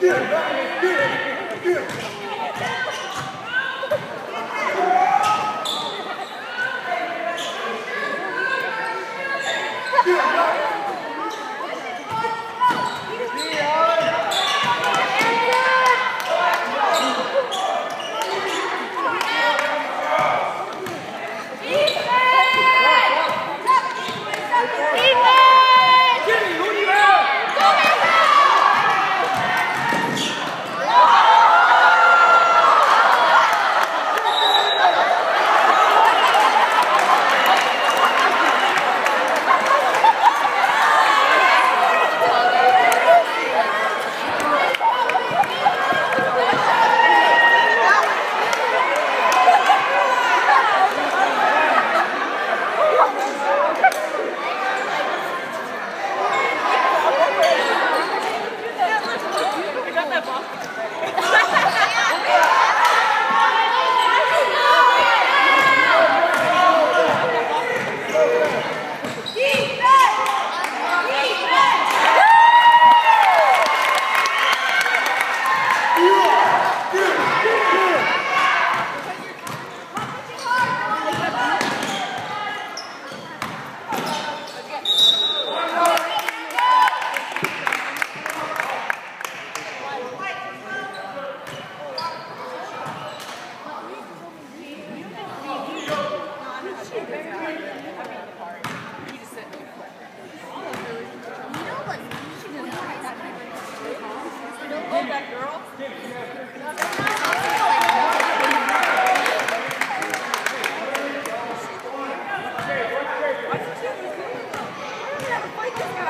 Yeah, yeah, yeah. Oh,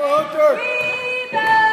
Walter.